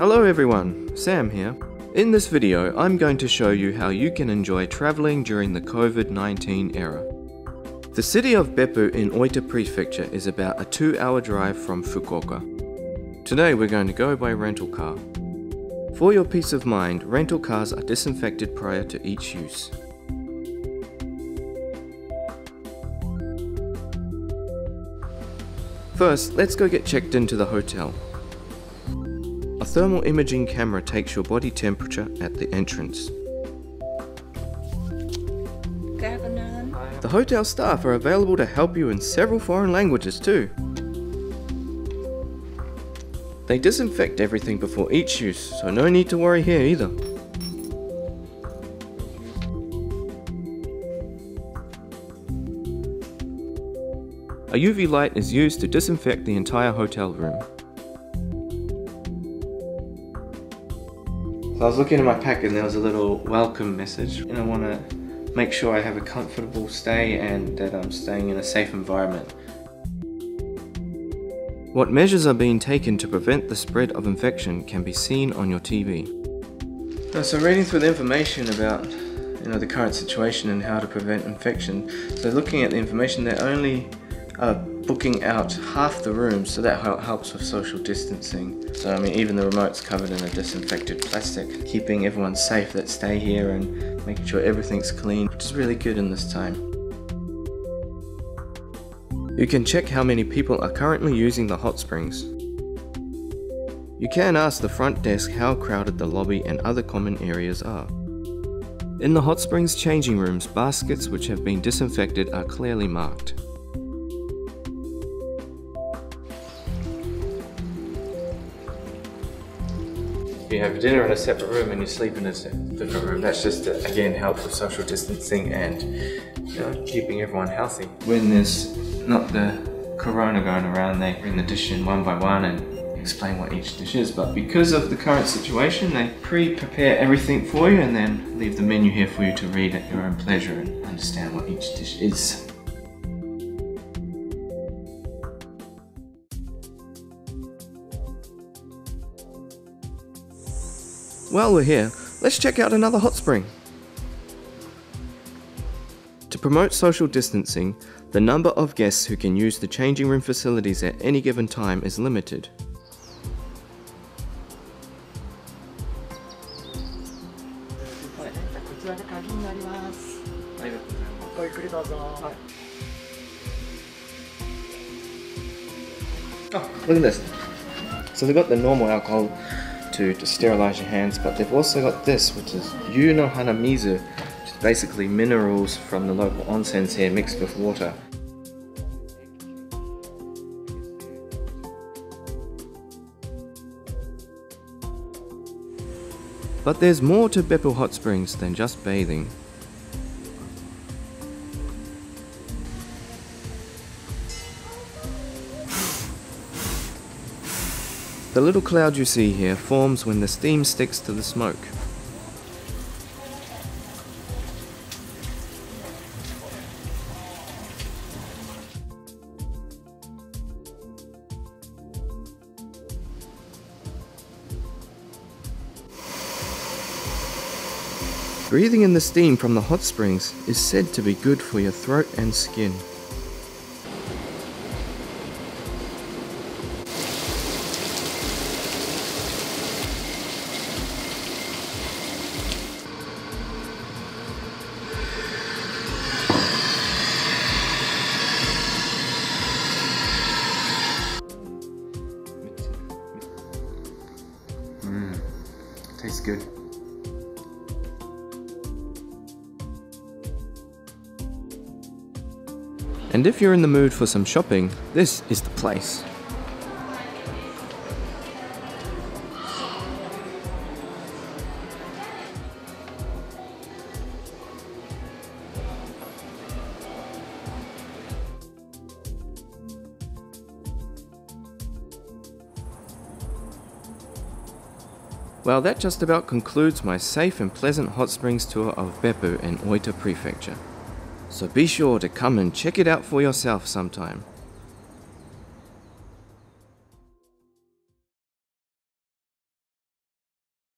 Hello everyone, Sam here. In this video, I'm going to show you how you can enjoy traveling during the COVID-19 era. The city of Beppu in Oita Prefecture is about a two hour drive from Fukuoka. Today we're going to go by rental car. For your peace of mind, rental cars are disinfected prior to each use. First, let's go get checked into the hotel. Thermal imaging camera takes your body temperature at the entrance. The hotel staff are available to help you in several foreign languages too. They disinfect everything before each use, so no need to worry here either. A UV light is used to disinfect the entire hotel room. So I was looking in my pack and there was a little welcome message and I want to make sure I have a comfortable stay and that I'm staying in a safe environment. What measures are being taken to prevent the spread of infection can be seen on your TV. Uh, so reading through the information about you know the current situation and how to prevent infection. So looking at the information, they're only uh, booking out half the rooms, so that helps with social distancing. So I mean, even the remote's covered in a disinfected plastic, keeping everyone safe that stay here and making sure everything's clean, which is really good in this time. You can check how many people are currently using the hot springs. You can ask the front desk how crowded the lobby and other common areas are. In the hot springs changing rooms, baskets which have been disinfected are clearly marked. You have dinner in a separate room and you sleep in a different room, that's just to, again help with social distancing and you know, keeping everyone healthy. When there's not the corona going around, they bring the dish in one by one and explain what each dish is. But because of the current situation, they pre-prepare everything for you and then leave the menu here for you to read at your own pleasure and understand what each dish is. While we're here, let's check out another hot spring. To promote social distancing, the number of guests who can use the changing room facilities at any given time is limited. Oh, look at this. So they've got the normal alcohol to, to sterilize your hands, but they've also got this, which is Yuno Hanamizu, which is basically minerals from the local onsens here mixed with water. But there's more to Beppu Hot Springs than just bathing. The little cloud you see here forms when the steam sticks to the smoke. Breathing in the steam from the hot springs is said to be good for your throat and skin. Tastes good. And if you're in the mood for some shopping, this is the place. Well, that just about concludes my safe and pleasant hot springs tour of Beppu in Oita Prefecture. So be sure to come and check it out for yourself sometime.